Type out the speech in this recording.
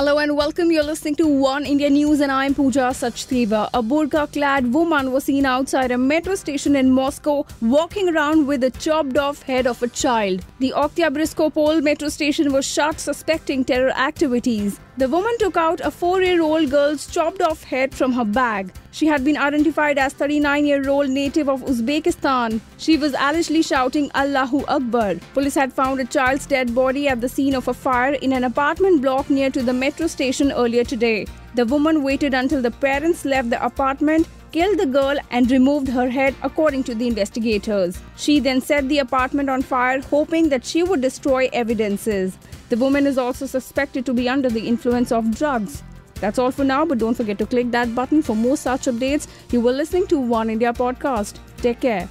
Hello and welcome. You're listening to Oneindia News and I'm Pooja Sachdeva. A burqa-clad woman was seen outside a metro station in Moscow walking around with a chopped off head of a child. The Oktyabrskoye metro station was shut suspecting terror activities. The woman took out a four-year-old girl's chopped off head from her bag. She had been identified as 39-year-old native of Uzbekistan. She was allegedly shouting Allahu Akbar. Police had found a child's dead body at the scene of a fire in an apartment block near to the metro station earlier today. The woman waited until the parents left the apartment killed the girl and removed her head, according to the investigators. She then set the apartment on fire, hoping that she would destroy evidences. The woman is also suspected to be under the influence of drugs. That's all for now, but don't forget to click that button for more such updates. You were listening to Oneindia podcast. Take care.